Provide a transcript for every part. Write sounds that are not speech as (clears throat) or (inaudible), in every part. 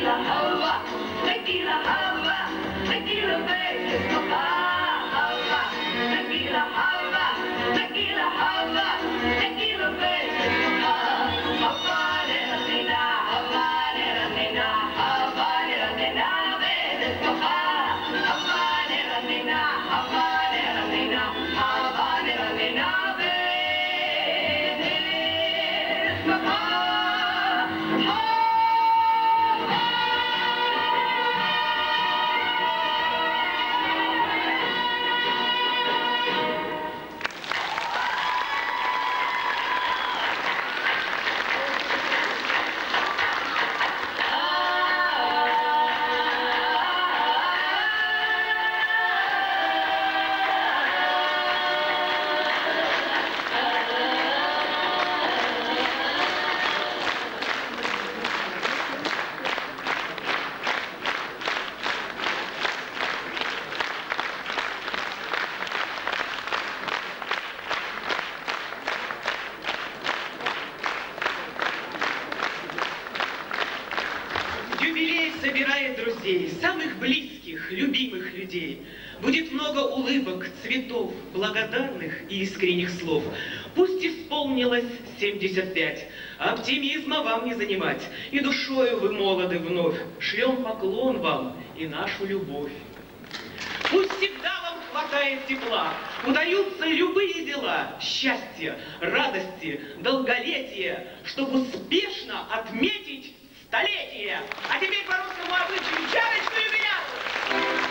tequila, hava, tequila, hava, tequila, baby, papa. Занимать, и душою вы молоды вновь. Шлем поклон вам и нашу любовь. Пусть всегда вам хватает тепла, удаются любые дела, счастья, радости, долголетия, чтобы успешно отметить столетие. А теперь по русскому обычаю чарочку юбиляру.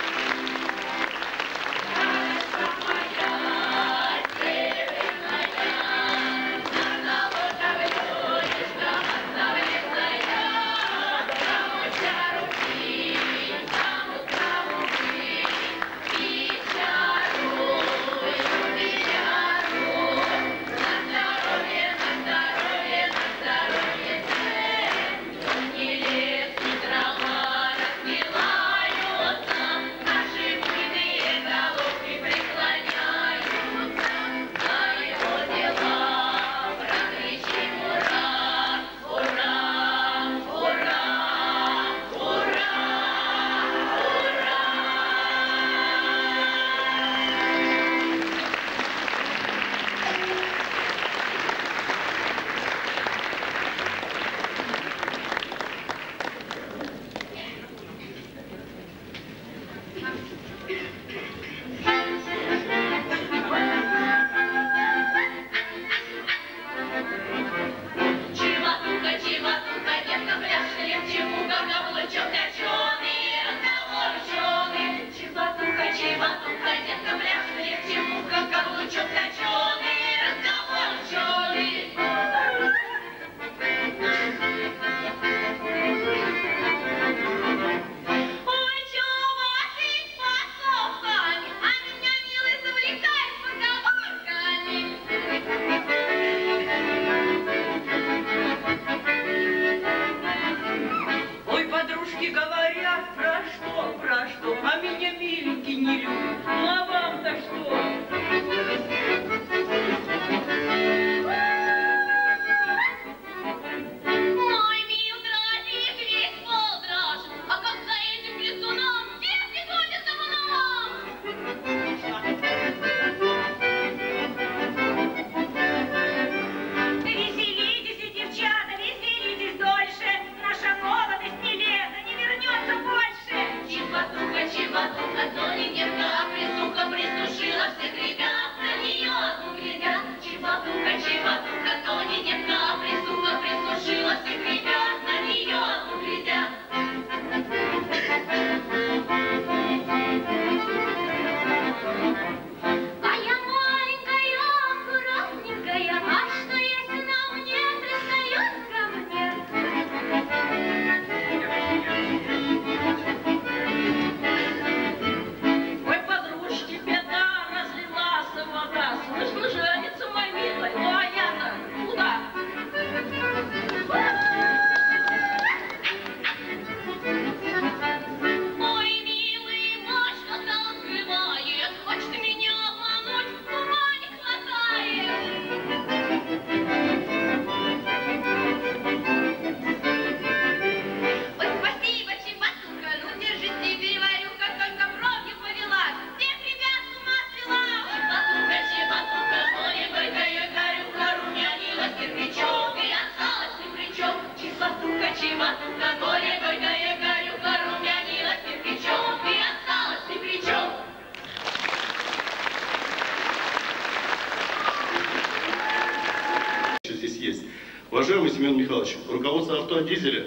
Автодизеля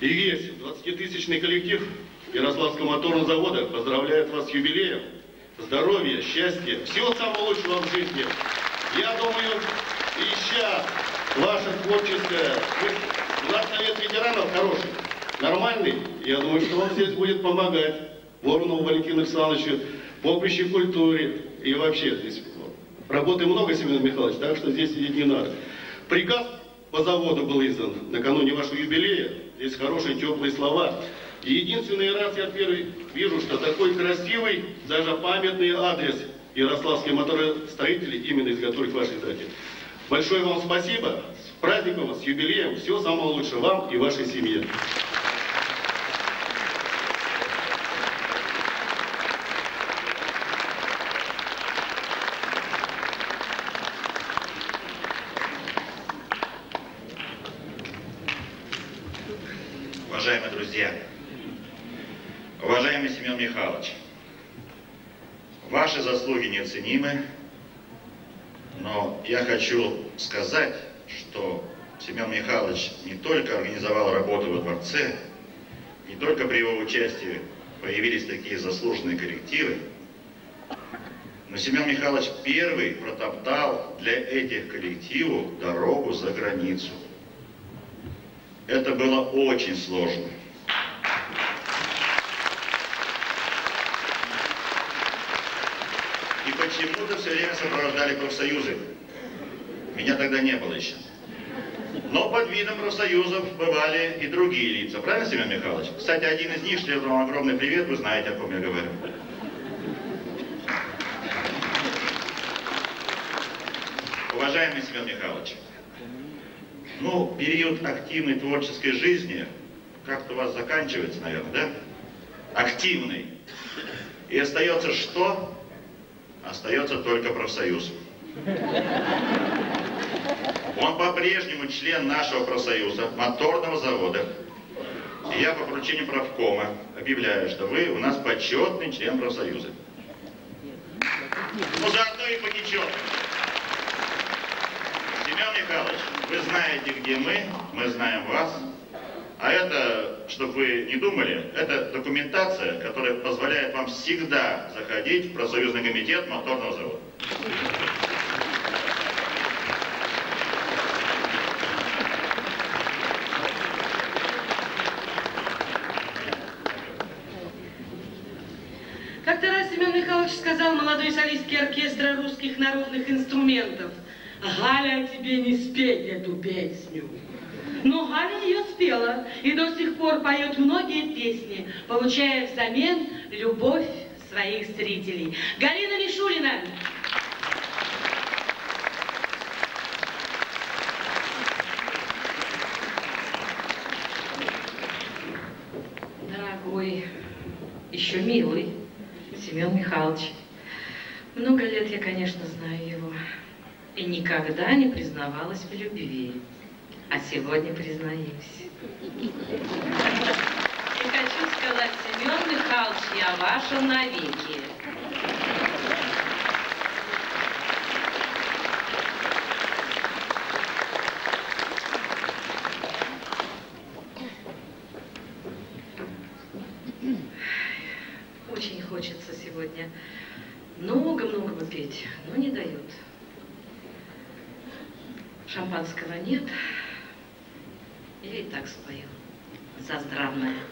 и весь 20-тысячный коллектив Ярославского моторного завода поздравляет вас с юбилеем. Здоровья, счастья, всего самого лучшего в жизни. Я думаю, и сейчас ваша творческая, вы- наш совет ветеранов хороший, нормальный. Я думаю, что он здесь будет помогать Воронову Валентину Александровичу, поприще культуре и вообще здесь Работы много, Семен Михайлович, так что здесь сидеть не надо. Приказ по заводу был издан накануне вашего юбилея. Здесь хорошие, теплые слова. И единственный раз я первый вижу, что такой красивый, даже памятный адрес Ярославские моторостроители именно изготовили к вашей дате. Большое вам спасибо. С праздником с юбилеем. Всего самого лучшего вам и вашей семье. уважаемые друзья, уважаемый Семен Михайлович, ваши неоценимы, но я хочу сказать, что Семен Михайлович не только организовал работу во дворце, не только при его участии появились такие заслуженные коллективы, но Семен Михайлович первый протоптал для этих коллективов дорогу за границу. Это было очень сложно. И почему-то все время сопровождали профсоюзы. Меня тогда не было еще. Но под видом профсоюзов бывали и другие лица. Правильно, Семен Михайлович? Кстати, один из них, шлет вам огромный привет, вы знаете, о ком я говорю. Уважаемый Семен Михайлович, ну, период активной творческой жизни как-то у вас заканчивается, наверное, да? Активный. И остается что? Остается только профсоюз. Он по-прежнему член нашего профсоюза, моторного завода. И я по поручению правкома объявляю, что вы у нас почетный член профсоюза. Ну, заодно и по нечетным. Семен Михайлович, вы знаете, где мы, мы знаем вас. А это, чтобы вы не думали, это документация, которая позволяет вам всегда заходить в профсоюзный комитет моторного завода. Как-то раз Семен Михайлович сказал молодой солистке оркестра русских народных инструментов, Галя, тебе не спеть эту песню. Но Галя ее спела и до сих пор поет многие песни, получая взамен любовь своих зрителей. Галина Мишулина. Дорогой, еще милый Семен Михайлович. Много лет я, конечно, знаю его. И никогда не признавалась в любви. А сегодня признаюсь. И хочу сказать, Семен Михайлович, я ваша навеки. Очень хочется сегодня много-много попеть, но не дают. Шампанского нет. Я и так спою. Заздравная. Не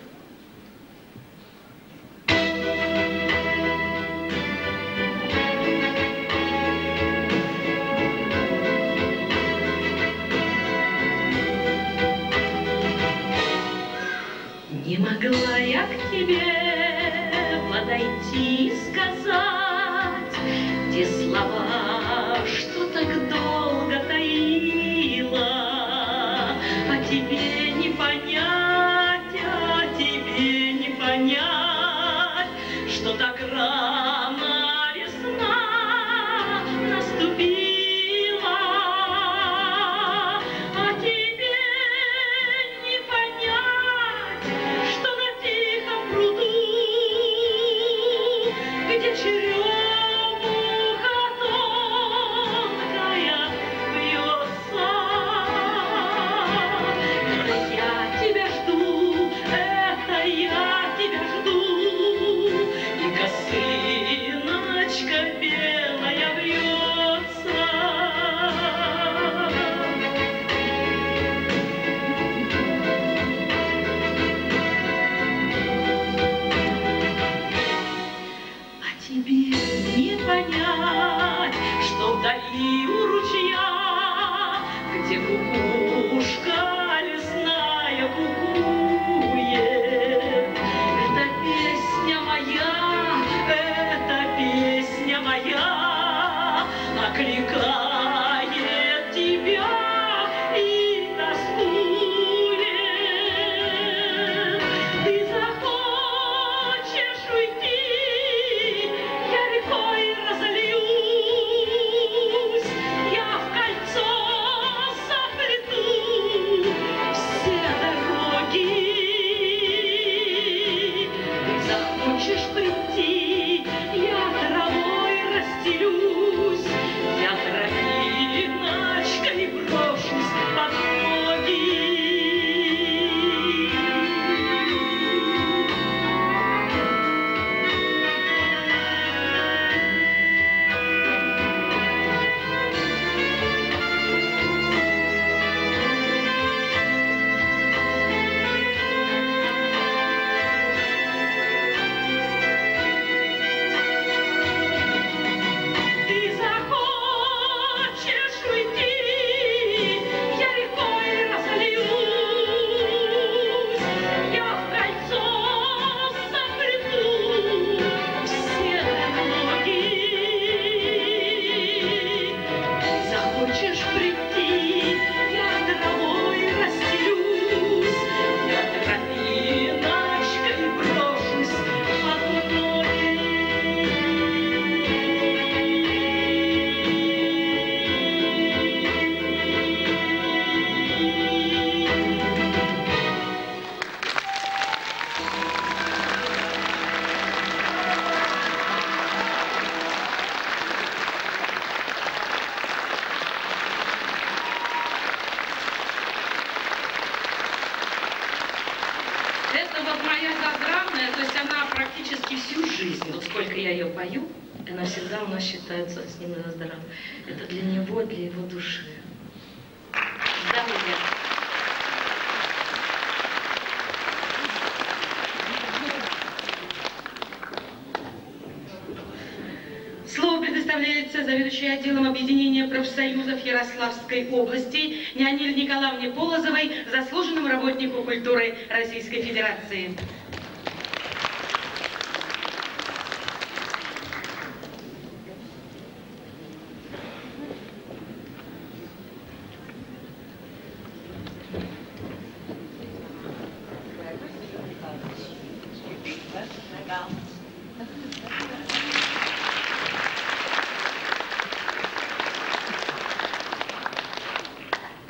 сколько я ее пою, она всегда у нас считается с ним заздравной. Это для него, для его души. Здоровья. Слово предоставляется заведующей отделом объединения профсоюзов Ярославской области Няниль Николаевне Полозовой, заслуженному работнику культуры Российской Федерации.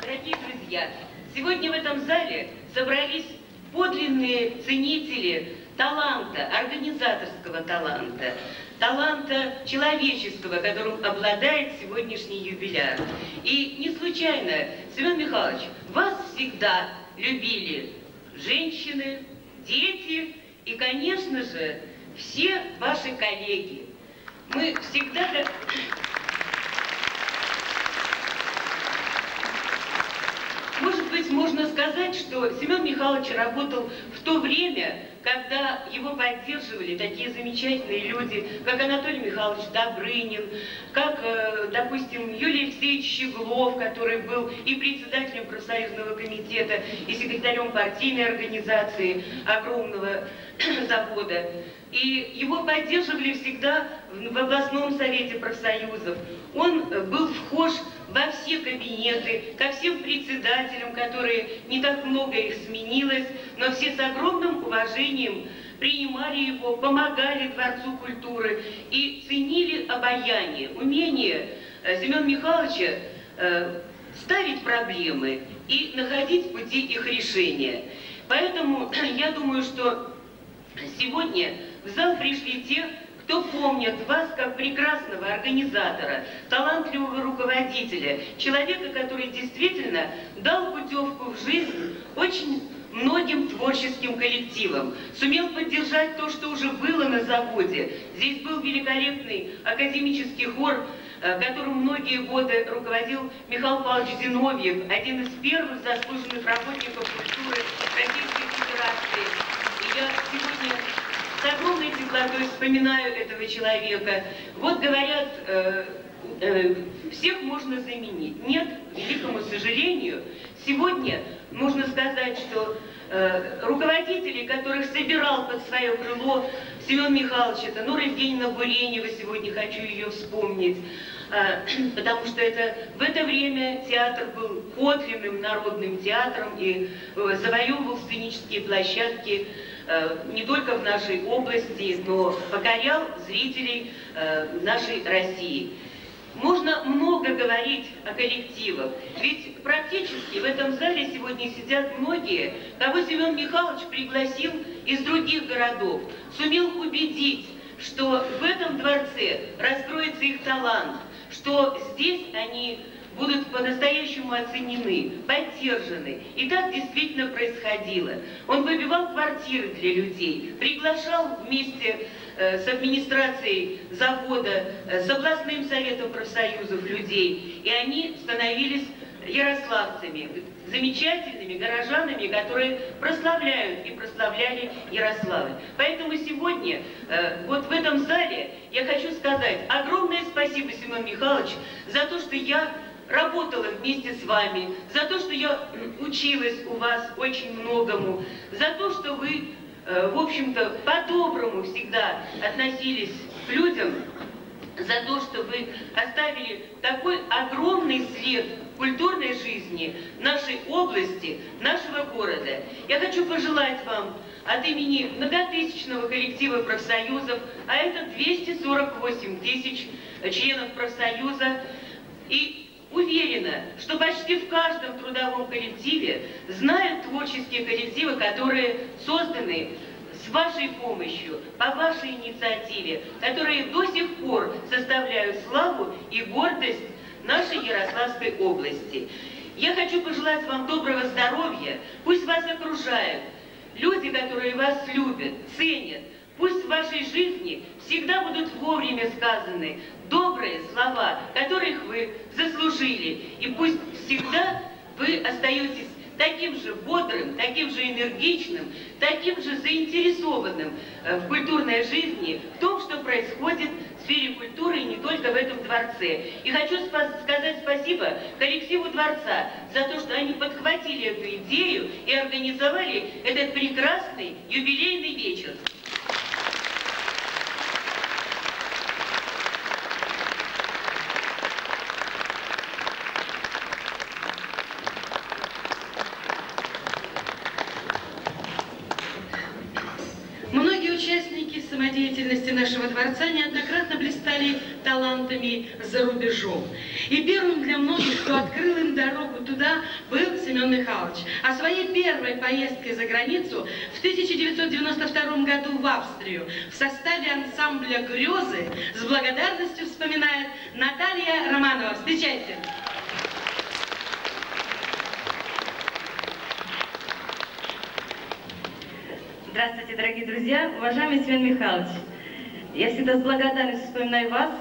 Дорогие друзья, сегодня в этом зале собрались подлинные ценители таланта, организаторского таланта, таланта человеческого, которым обладает сегодняшний юбиляр. И не случайно, Семен Михайлович, вас всегда любили женщины, дети и, конечно же, все ваши коллеги. Мы всегда... Может быть, можно сказать, что Семен Михайлович работал в то время, когда его поддерживали такие замечательные люди, как Анатолий Михайлович Добрынин, как, э, допустим, Юлий Алексеевич Щеглов, который был и председателем профсоюзного комитета, и секретарем партийной организации огромного (clears throat) завода. И его поддерживали всегда в областном совете профсоюзов. Он э, был вхож во все кабинеты, ко всем председателям, которые не так много их сменилось, но все с огромным уважением принимали его, помогали Дворцу культуры и ценили обаяние, умение э, Семена Михайловича э, ставить проблемы и находить пути их решения. Поэтому (clears throat) я думаю, что сегодня в зал пришли те, кто помнит вас как прекрасного организатора, талантливого руководителя, человека, который действительно дал путевку в жизнь очень многим творческим коллективам, сумел поддержать то, что уже было на заводе. Здесь был великолепный академический хор, э, которым многие годы руководил Михаил Павлович Зиновьев, один из первых заслуженных работников культуры Российской Федерации. И я сегодня с огромной теплотой вспоминаю этого человека. Вот говорят, э, э, всех можно заменить. Нет, к великому сожалению, сегодня можно сказать, что э, руководители, которых собирал под свое крыло Семен Михайлович, это Нора Евгеньевна Буренева, сегодня хочу ее вспомнить, э, (clears throat) потому что это в это время театр был подлинным народным театром и э, завоевывал сценические площадки не только в нашей области, но покорял зрителей э, нашей России. Можно много говорить о коллективах, ведь практически в этом зале сегодня сидят многие, кого Семен Михайлович пригласил из других городов, сумел убедить, что в этом дворце раскроется их талант, что здесь они будут по-настоящему оценены, поддержаны. И так действительно происходило. Он выбивал квартиры для людей, приглашал вместе э, с администрацией завода, э, с областным советом профсоюзов людей, и они становились ярославцами, замечательными горожанами, которые прославляют и прославляли Ярославль. Поэтому сегодня э, вот в этом зале я хочу сказать огромное спасибо, Семен Михайлович, за то, что я работала вместе с вами, за то, что я училась у вас очень многому, за то, что вы, э, в общем-то, по-доброму всегда относились к людям, за то, что вы оставили такой огромный след культурной жизни нашей области, нашего города. Я хочу пожелать вам от имени многотысячного коллектива профсоюзов, а это 248 тысяч членов профсоюза, и Уверена, что почти в каждом трудовом коллективе знают творческие коллективы, которые созданы с вашей помощью, по вашей инициативе, которые до сих пор составляют славу и гордость нашей Ярославской области. Я хочу пожелать вам доброго здоровья, пусть вас окружают люди, которые вас любят, ценят. Пусть в вашей жизни всегда будут вовремя сказаны добрые слова, которых вы заслужили. И пусть всегда вы остаетесь таким же бодрым, таким же энергичным, таким же заинтересованным э, в культурной жизни, в том, что происходит в сфере культуры и не только в этом дворце. И хочу сказать спасибо коллективу дворца за то, что они подхватили эту идею и организовали этот прекрасный юбилейный вечер. Многие участники самодеятельности нашего дворца неоднократно блистали талантами за рубежом. И первым для многих, кто открыл им дорогу туда, был Семен Михайлович. О своей первой поездке за границу в 1992 году в Австрию в составе ансамбля «Грезы» с благодарностью вспоминает Наталья Романова. Встречайте! Здравствуйте, дорогие друзья, уважаемый Семен Михайлович. Я всегда с благодарностью вспоминаю вас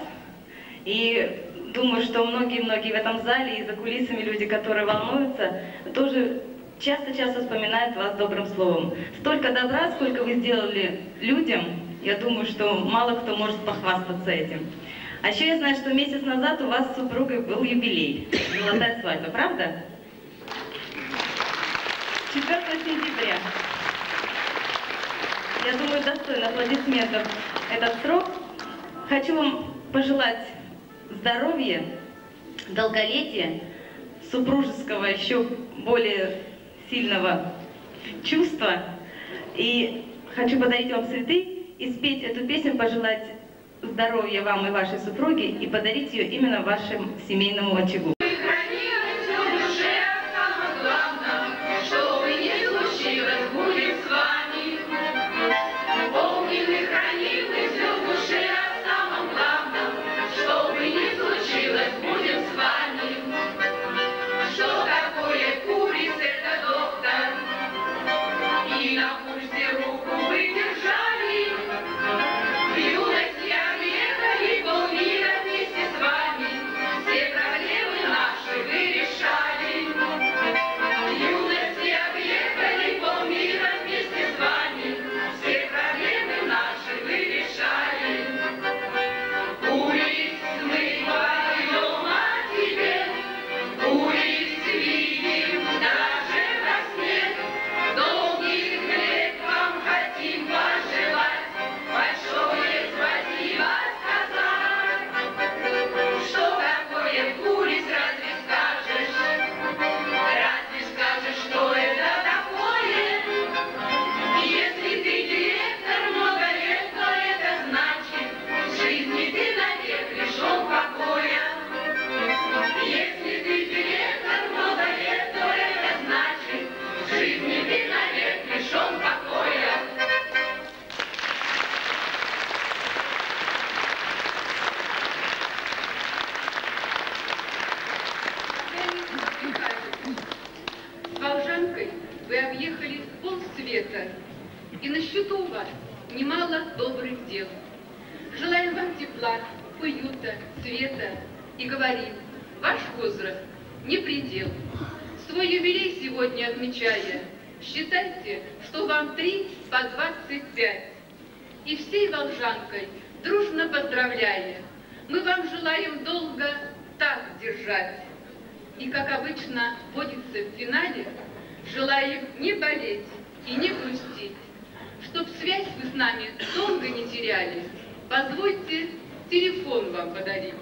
и думаю, что многие-многие в этом зале и за кулисами люди, которые волнуются, тоже часто-часто вспоминают вас добрым словом. Столько добра, сколько вы сделали людям, я думаю, что мало кто может похвастаться этим. А еще я знаю, что месяц назад у вас с супругой был юбилей, золотая свадьба, правда? 4 сентября. Я думаю, достойно аплодисментов этот срок. Хочу вам пожелать здоровья, долголетия, супружеского еще более сильного чувства. И хочу подарить вам цветы и спеть эту песню, пожелать здоровья вам и вашей супруге и подарить ее именно вашему семейному очагу. Всей Волжанкой, дружно поздравляя, мы вам желаем долго так держать. И, как обычно водится в финале, желаем не болеть и не грустить. Чтоб связь вы с нами долго не теряли, позвольте телефон вам подарить.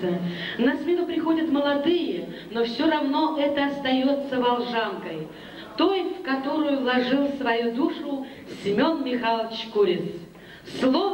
Меняется. На смену приходят молодые, но все равно это остается волжанкой. Той, в которую вложил свою душу Семен Михайлович Курис. Слово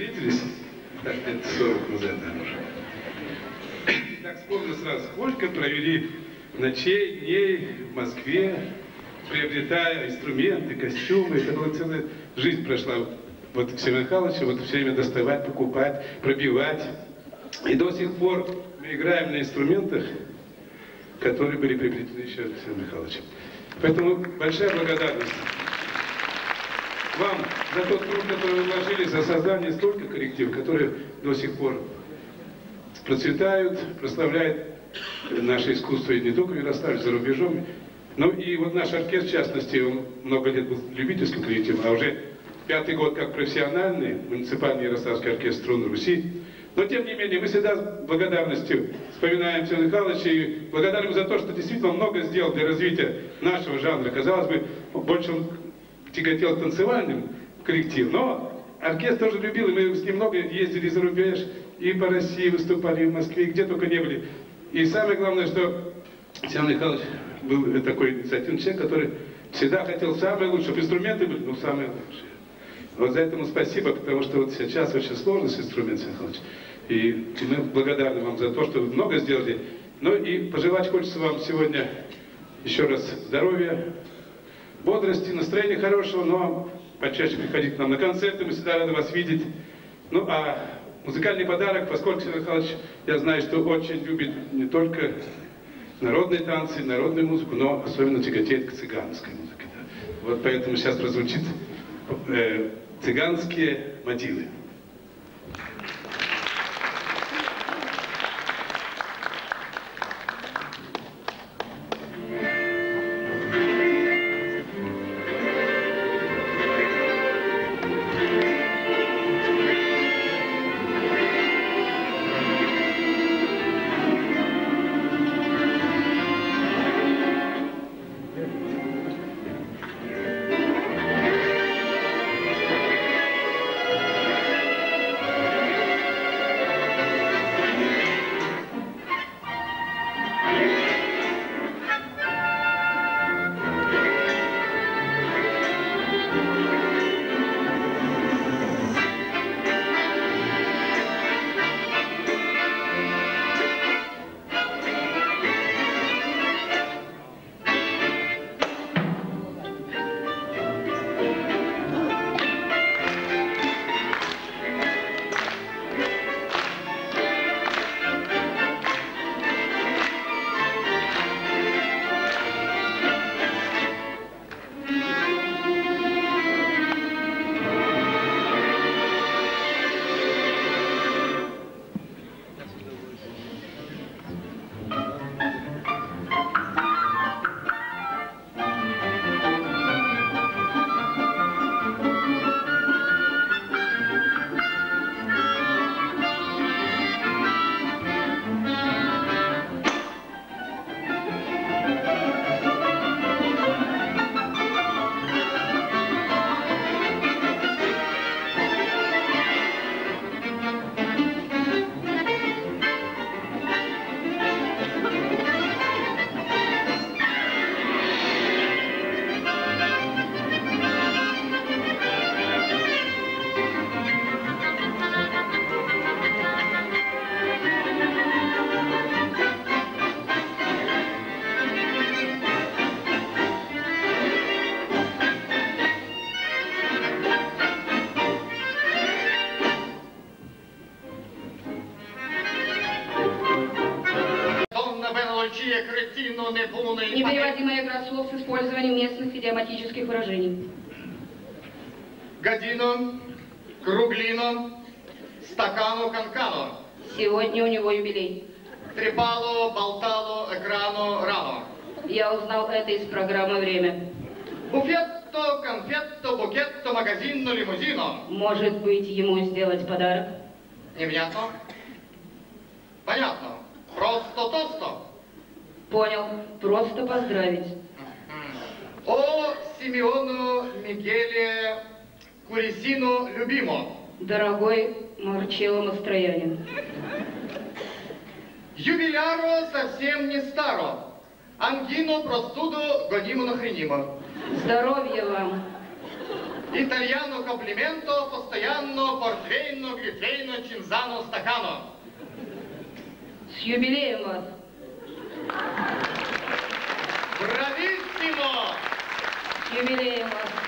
встретились, так лет 40 назад, наверное. Так вспомнил сразу, сколько провели ночей, дней в Москве, приобретая инструменты, костюмы. Это была целая жизнь прошла вот Семен Михайловича, вот все время доставать, покупать, пробивать. И до сих пор мы играем на инструментах, которые были приобретены еще Семеном Михайловичем. Поэтому большая благодарность вам за тот труд, который вы вложили, за создание столько коллективов, которые до сих пор процветают, прославляют наше искусство и не только Ярославль, за рубежом. Ну и вот наш оркестр, в частности, он много лет был любительским коллективом, а уже пятый год как профессиональный муниципальный Ярославский оркестр струн Руси. Но тем не менее, мы всегда с благодарностью вспоминаем Семена Михайловича и благодарим за то, что действительно много сделал для развития нашего жанра. Казалось бы, больше он тяготел танцевальным коллективам, но оркестр тоже любил, и мы с ним много ездили за рубеж, и по России выступали, и в Москве, и где только не были. И самое главное, что Семен Михайлович был такой инициативный человек, который всегда хотел самое лучшее, чтобы инструменты были, ну, самые лучшие. Вот за это спасибо, потому что вот сейчас очень сложно с инструментом, Михайлович. И мы благодарны вам за то, что вы много сделали. Ну и пожелать хочется вам сегодня еще раз здоровья, бодрости, настроения хорошего, но почаще приходить к нам на концерты, мы всегда рады вас видеть. Ну а музыкальный подарок, поскольку Сергей Михайлович, я знаю, что очень любит не только народные танцы, народную музыку, но особенно тяготеет к цыганской музыке. Да. Вот поэтому сейчас прозвучит э, цыганские мотивы. Может быть, ему сделать подарок? Невнятно? Понятно. Просто тосто. Понял. Просто поздравить. О Симеону Мигеле Курисину любимо. Дорогой Марчелло Мастроянин. Юбиляру совсем не старо. Ангину, простуду, годиму нахренимо. Здоровья вам. Italiano complimento, постоянно, портвейно, глитвейно, чинзано, стакано. С юбилеем вас! Брависсимо! С юбилеем вас!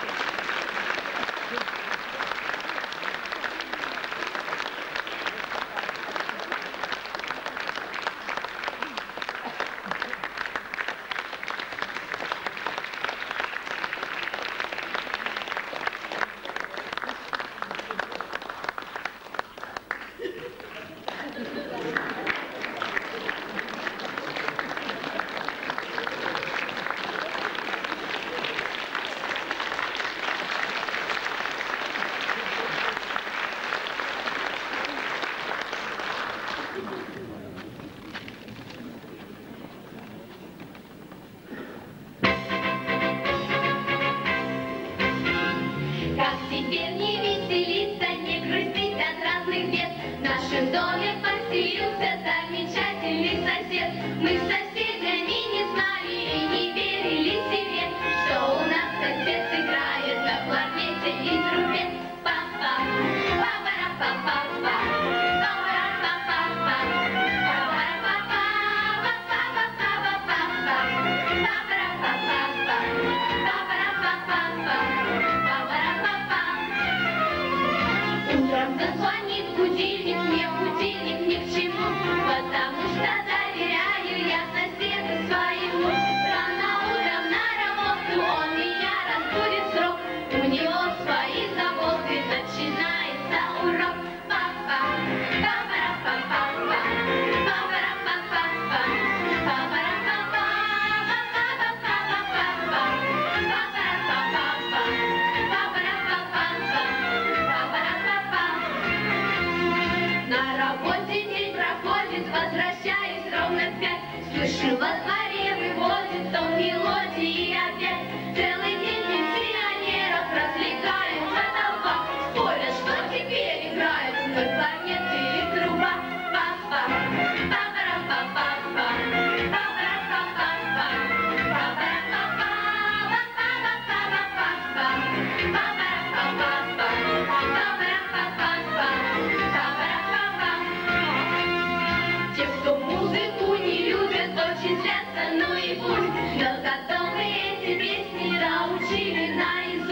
Мария приводит, то мелодии опять целый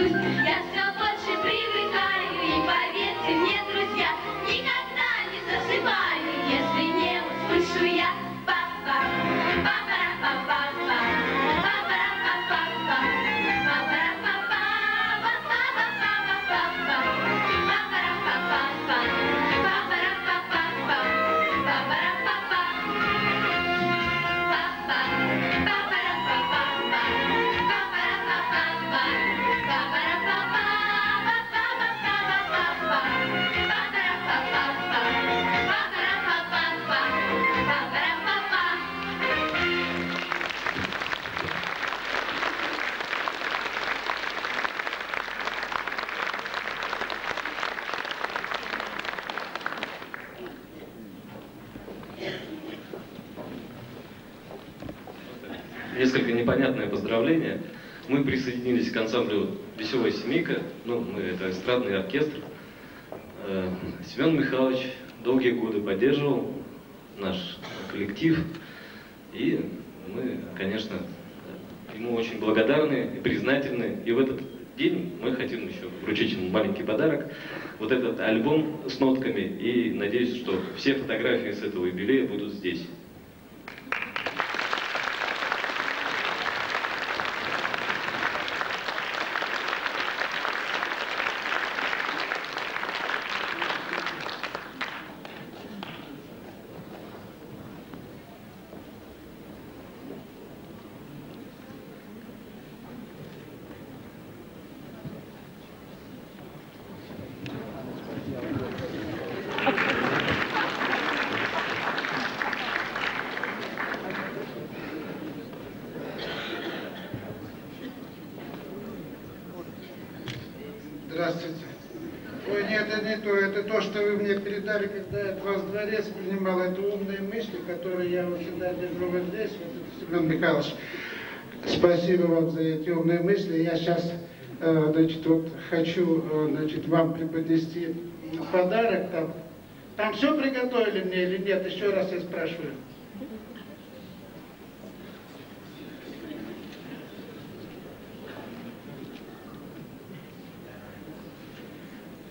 (laughs) yes. непонятное поздравление. Мы присоединились к ансамблю «Веселая семейка». Ну, мы это эстрадный оркестр. Э, Семен Михайлович долгие годы поддерживал наш коллектив. И мы, конечно, ему очень благодарны и признательны. И в этот день мы хотим еще вручить ему маленький подарок. Вот этот альбом с нотками. И надеюсь, что все фотографии с этого юбилея будут здесь. спасибо вам за эти умные мысли. Я сейчас э, значит, вот хочу э, значит, вам преподнести подарок. Там, там все приготовили мне или нет? Еще раз я спрашиваю.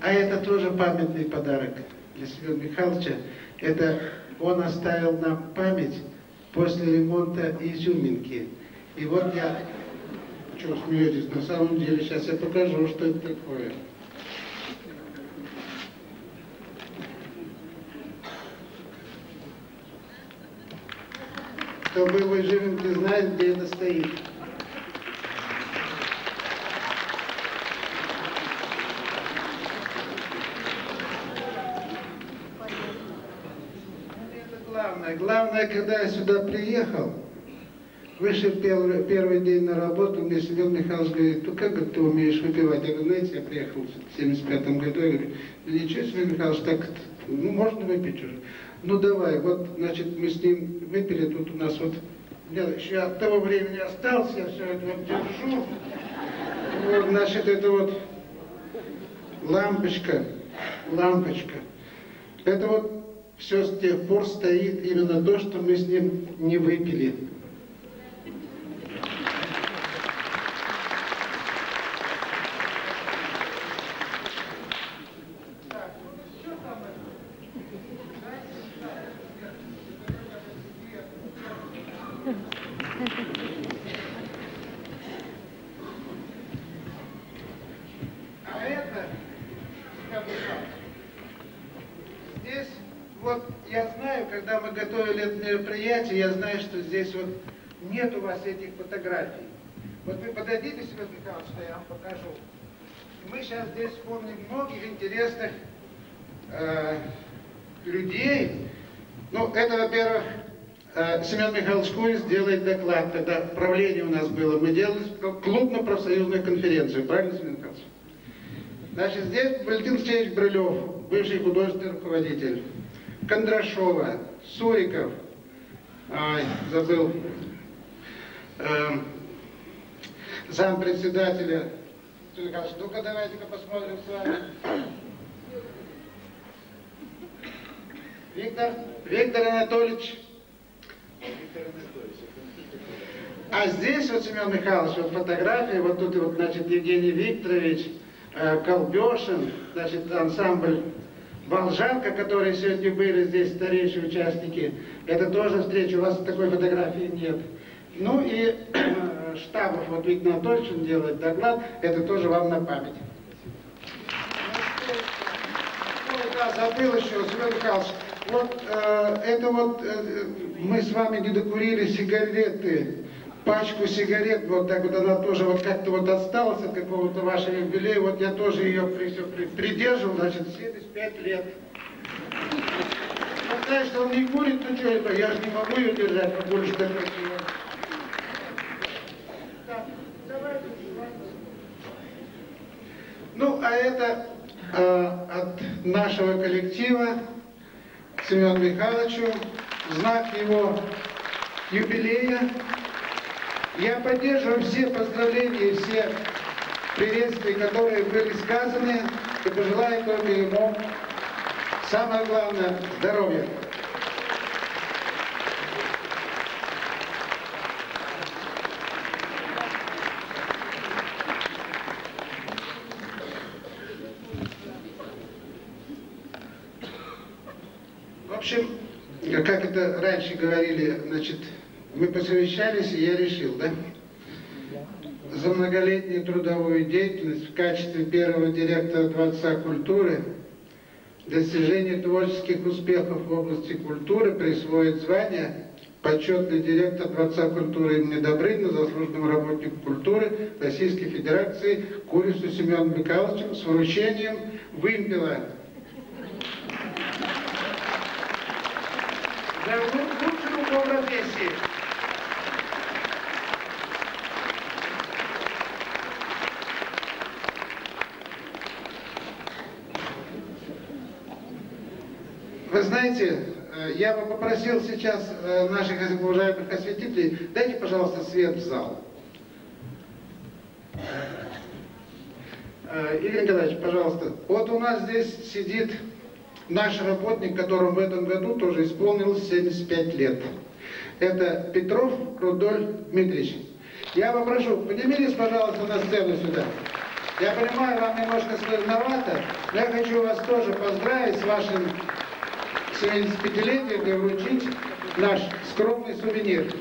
А это тоже памятный подарок для Семена Михайловича. Это он оставил нам память после ремонта изюминки. И вот я... Что смеетесь? На самом деле, сейчас я покажу, что это такое. Кто был в изюминке, знает, где это стоит. главное. Главное, когда я сюда приехал, вышел первый, первый день на работу, мне Семен Михайлович говорит, ну как ты умеешь выпивать? Я говорю, знаете, я приехал в 75 году, я говорю, да ничего, Семен Михайлович, так, ну можно выпить уже. Ну давай, вот, значит, мы с ним выпили, тут у нас вот, я еще от того времени остался, я все это вот держу. Вот, значит, это вот лампочка, лампочка. Это вот все с тех пор стоит именно то, что мы с ним не выпили. А это, я бы сказал, здесь вот я знаю, когда мы готовили это мероприятие, я знаю, что здесь вот нет у вас этих фотографий. Вот вы подойдите, Семен Михайлович, что я вам покажу. Мы сейчас здесь вспомним многих интересных э, людей. Ну, это, во-первых, э, Семен Михайлович Курис делает доклад, когда правление у нас было. Мы делали клубно-профсоюзную конференцию, правильно, Семен Михайлович? Значит, здесь Валентин Алексеевич Брылев, бывший художественный руководитель. Кондрашова, Суриков, ай, забыл, э, зампредседателя. Ну-ка, давайте-ка посмотрим с вами. Виктор, Виктор Анатольевич. А здесь вот Семен Михайлович, вот фотография, вот тут вот, значит, Евгений Викторович, э, Колбешин, значит, ансамбль Волжанка, которые сегодня были здесь, старейшие участники, это тоже встреча, у вас такой фотографии нет. Ну и Штабов, вот Виктор Анатольевич делает доклад, это тоже вам на память. Ой, да, забыл еще, Семен Михайлович, вот э, это вот э, мы с вами не докурили сигареты, пачку сигарет, вот так вот она тоже вот как-то вот осталась от какого-то вашего юбилея, вот я тоже ее при, при, придерживал, значит, 75 лет. Он знает, что он не курит, ну что это, я же не могу ее держать, но больше так красиво. Ну, а это э, от нашего коллектива Семену Михайловичу, знак его юбилея. Я поддерживаю все поздравления и все приветствия, которые были сказаны, и пожелаю только ему самое главное – здоровья. В общем, как это раньше говорили, значит, мы посовещались, и я решил, да? За многолетнюю трудовую деятельность в качестве первого директора Дворца культуры достижение творческих успехов в области культуры присвоит звание почетный директор Дворца культуры имени Добрынина, заслуженному работнику культуры Российской Федерации Курису Семену Михайловичу с вручением вымпела за лучшую по профессии. Вы знаете, э, я бы попросил сейчас э, наших уважаемых осветителей, дайте, пожалуйста, свет в зал. Э, Игорь Николаевич, пожалуйста, вот у нас здесь сидит наш работник, которому в этом году тоже исполнилось 75 лет. Это Петров Рудольф Дмитриевич. Я попрошу, поднимитесь, пожалуйста, на сцену сюда. Я понимаю, вам немножко сложновато, но я хочу вас тоже поздравить с вашим 75-летием и вручить наш скромный сувенир.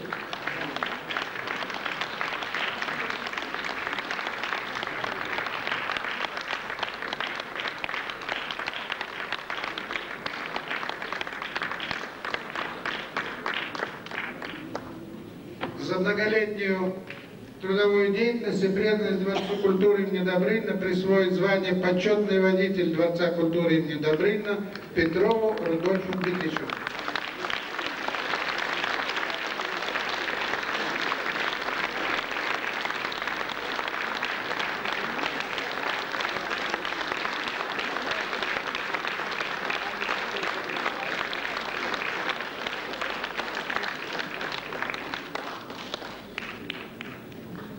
За многолетнюю трудовую деятельность и преданность Дворцу Добрынина присвоит звание почетный водитель Дворца культуры имени Добрынина Петрову Рудольфу Дмитриевичу.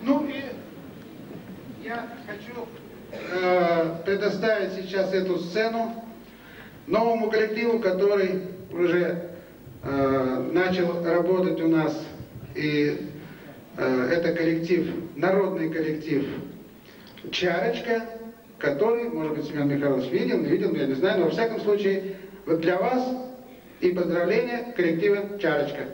Ну и я хочу э, предоставить сейчас эту сцену коллективу, который уже э, начал работать у нас. И э, это коллектив, народный коллектив «Чарочка», который, может быть, Семен Михайлович видел, не я не знаю, но во всяком случае, вот для вас и поздравления коллектива «Чарочка».